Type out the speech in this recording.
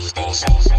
自転車